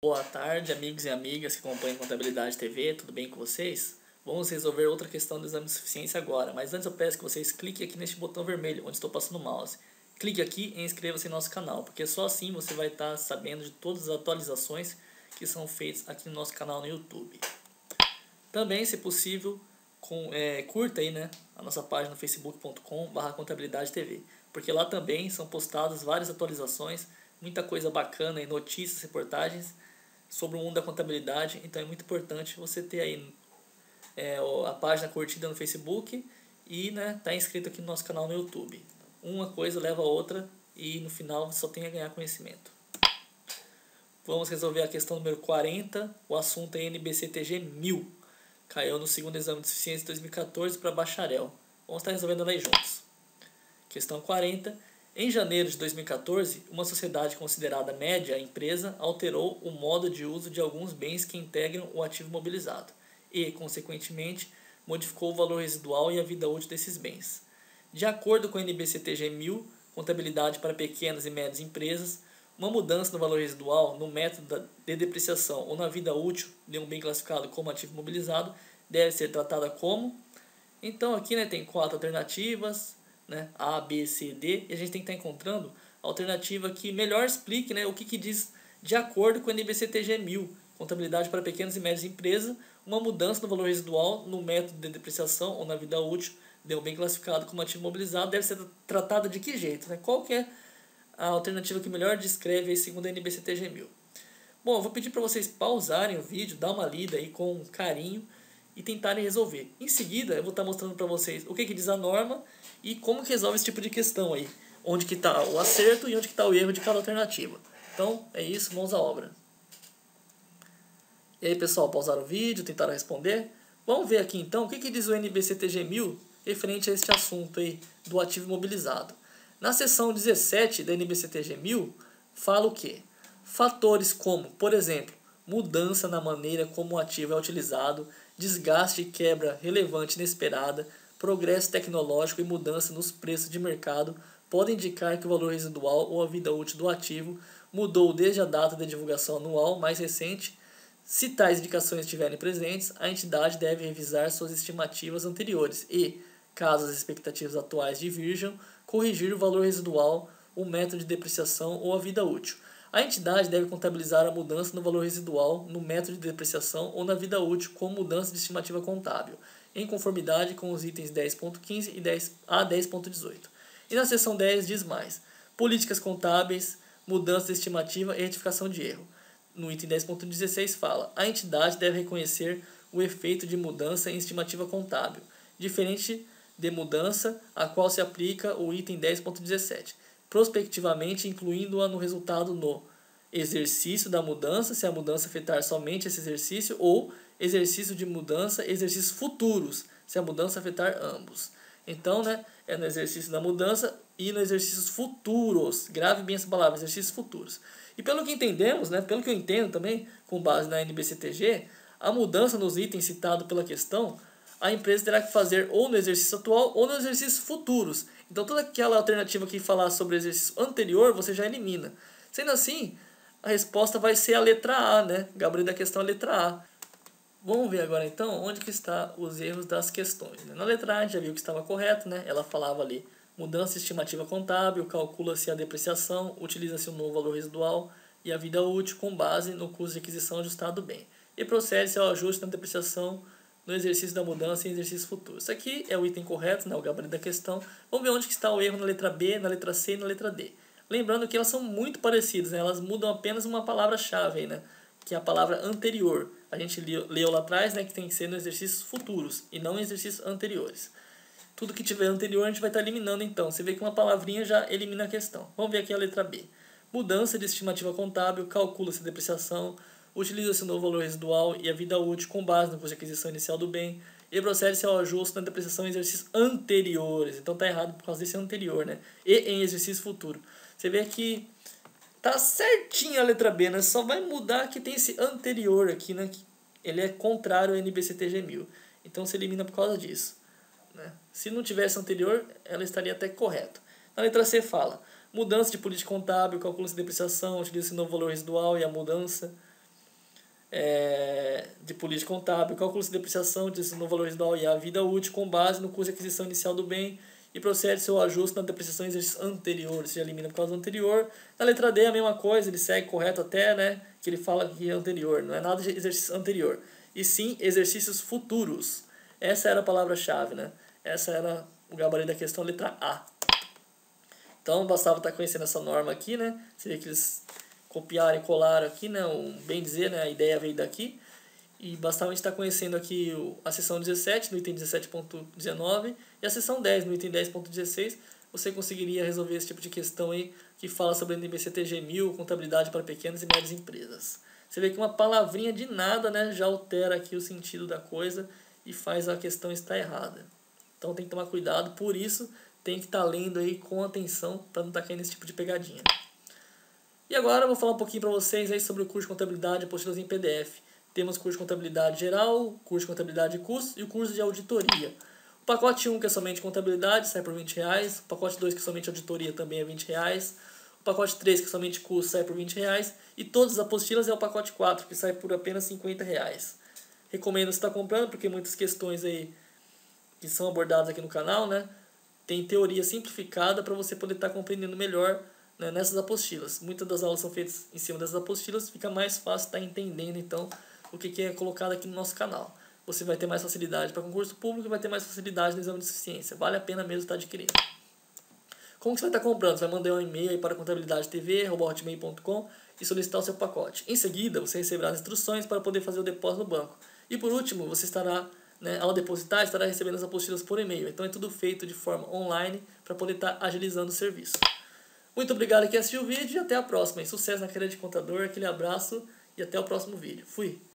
Boa tarde, amigos e amigas que acompanham Contabilidade TV, tudo bem com vocês? Vamos resolver outra questão do exame de suficiência agora, mas antes eu peço que vocês cliquem aqui neste botão vermelho, onde estou passando o mouse. Clique aqui e inscreva-se em nosso canal, porque só assim você vai estar sabendo de todas as atualizações que são feitas aqui no nosso canal no YouTube. Também, se possível, com, é, curta aí, né, a nossa página no facebook.com.br contabilidade TV, porque lá também são postadas várias atualizações, muita coisa bacana e notícias, reportagens sobre o mundo da contabilidade, então é muito importante você ter aí é, a página curtida no Facebook e né, tá inscrito aqui no nosso canal no YouTube. Uma coisa leva a outra e no final só tem a ganhar conhecimento. Vamos resolver a questão número 40, o assunto é NBCTG 1000. Caiu no segundo exame de suficiência de 2014 para bacharel. Vamos estar resolvendo ela aí juntos. Questão 40. Em janeiro de 2014, uma sociedade considerada média empresa alterou o modo de uso de alguns bens que integram o ativo mobilizado e, consequentemente, modificou o valor residual e a vida útil desses bens. De acordo com o NBCTG 1000, contabilidade para pequenas e médias empresas, uma mudança no valor residual, no método de depreciação ou na vida útil de um bem classificado como ativo mobilizado deve ser tratada como. Então aqui né, tem quatro alternativas, né, A, B, C, D, e a gente tem que estar encontrando a alternativa que melhor explique né, o que, que diz de acordo com o NBCTG 1000, contabilidade para pequenas e médias empresas, uma mudança no valor residual no método de depreciação ou na vida útil de um bem classificado como ativo mobilizado deve ser tratada de que jeito? Né? Qual que é a alternativa que melhor descreve aí segundo a NBCTG 1000? Bom, eu vou pedir para vocês pausarem o vídeo, dar uma lida aí com carinho e tentarem resolver. Em seguida, eu vou estar mostrando para vocês o que, que diz a norma e como que resolve esse tipo de questão aí. Onde que está o acerto e onde que está o erro de cada alternativa. Então, é isso, mãos à obra. E aí, pessoal, pausaram o vídeo, tentaram responder? Vamos ver aqui, então, o que, que diz o NBCTG 1000 referente a este assunto aí do ativo imobilizado. Na seção 17 da NBCTG 1000, fala o quê? Fatores como, por exemplo, mudança na maneira como o ativo é utilizado, desgaste e quebra relevante inesperada, progresso tecnológico e mudança nos preços de mercado podem indicar que o valor residual ou a vida útil do ativo mudou desde a data da divulgação anual mais recente. Se tais indicações estiverem presentes, a entidade deve revisar suas estimativas anteriores e, caso as expectativas atuais divirjam, corrigir o valor residual, o método de depreciação ou a vida útil. A entidade deve contabilizar a mudança no valor residual, no método de depreciação ou na vida útil como mudança de estimativa contábil em conformidade com os itens 10.15 e 10 a 10.18. E na seção 10 diz mais: políticas contábeis, mudança de estimativa e retificação de erro. No item 10.16 fala: a entidade deve reconhecer o efeito de mudança em estimativa contábil, diferente de mudança a qual se aplica o item 10.17, prospectivamente incluindo-a no resultado no exercício da mudança, se a mudança afetar somente esse exercício, ou exercício de mudança, exercícios futuros, se a mudança afetar ambos. Então, né, é no exercício da mudança e no exercícios futuros. Grave bem essa palavra, exercícios futuros. E pelo que entendemos, né, pelo que eu entendo também, com base na NBCTG, a mudança nos itens citados pela questão, a empresa terá que fazer ou no exercício atual ou nos exercícios futuros. Então, toda aquela alternativa que falar sobre o exercício anterior, você já elimina. Sendo assim, a resposta vai ser a letra A, né? Gabriel da questão é a letra A. Vamos ver agora então onde que está os erros das questões. Né? Na letra A a gente já viu que estava correto, né? Ela falava ali mudança estimativa contábil, calcula-se a depreciação, utiliza-se o um novo valor residual e a vida útil com base no custo de aquisição ajustado do bem. E procede-se ao ajuste na depreciação no exercício da mudança em exercício futuro. Isso aqui é o item correto, né? o gabarito da questão. Vamos ver onde que está o erro na letra B, na letra C e na letra D. Lembrando que elas são muito parecidas, né? elas mudam apenas uma palavra-chave, né? que é a palavra anterior. A gente leu lá atrás né, que tem que ser nos exercícios futuros e não em exercícios anteriores. Tudo que tiver anterior a gente vai estar eliminando então. Você vê que uma palavrinha já elimina a questão. Vamos ver aqui a letra B. Mudança de estimativa contábil, calcula-se depreciação, utiliza-se o novo valor residual e a vida útil com base no custo de aquisição inicial do bem e procede-se ao ajuste na depreciação em exercícios anteriores. Então está errado por causa desse anterior, né? E em exercício futuro. Você vê que Tá certinho a letra B, né? Só vai mudar que tem esse anterior aqui, né? Ele é contrário ao NBCTG 1000. Então se elimina por causa disso. Né? Se não tivesse anterior, ela estaria até correta. Na letra C fala: mudança de política contábil, cálculo de depreciação, utiliza-se novo valor residual e a mudança é, de política contábil, cálculo de depreciação no valor residual e a vida útil com base no custo de aquisição inicial do bem e procede seu ajuste na depreciação em exercício anterior, se elimina por causa do anterior. Na letra D é a mesma coisa, ele segue correto até, né, que ele fala que é anterior, não é nada de exercício anterior, e sim exercícios futuros. Essa era a palavra-chave, né? Essa era o gabarito da questão, letra A. Então, bastava estar conhecendo essa norma aqui, né? Seria que eles copiaram e colaram aqui, né? Um, bem dizer, né? A ideia veio daqui. E bastava a gente estar conhecendo aqui a seção 17, no item 17.19, e a seção 10, no item 10.16, você conseguiria resolver esse tipo de questão aí, que fala sobre a NBCTG 1000, contabilidade para pequenas e médias empresas. Você vê que uma palavrinha de nada né, já altera aqui o sentido da coisa e faz a questão estar errada. Então tem que tomar cuidado, por isso tem que estar lendo aí com atenção para não estar caindo nesse tipo de pegadinha. E agora eu vou falar um pouquinho para vocês aí sobre o curso de contabilidade apostilas em PDF. Temos o curso de contabilidade geral, curso de contabilidade e custos e o curso de auditoria. O pacote 1, que é somente contabilidade, sai por 20 reais. O pacote 2, que é somente auditoria, também é 20 reais. O pacote 3, que é somente curso, sai por 20 reais. E todas as apostilas é o pacote 4, que sai por apenas 50 reais. Recomendo estar comprando, porque muitas questões aí que são abordadas aqui no canal, né? Tem teoria simplificada para você poder estar compreendendo melhor né, nessas apostilas. Muitas das aulas são feitas em cima dessas apostilas, fica mais fácil estar entendendo então o que, que é colocado aqui no nosso canal. Você vai ter mais facilidade para concurso público e vai ter mais facilidade no exame de suficiência. Vale a pena mesmo estar adquirindo. Como que você vai estar comprando? Você vai mandar um e-mail para contabilidade.tv@hotmail.com e solicitar o seu pacote. Em seguida, você receberá as instruções para poder fazer o depósito no banco. E por último, você estará, né, ao depositar, estará recebendo as apostilas por e-mail. Então é tudo feito de forma online para poder estar agilizando o serviço. Muito obrigado que assistiu o vídeo e até a próxima. E sucesso na carreira de contador, aquele abraço e até o próximo vídeo. Fui!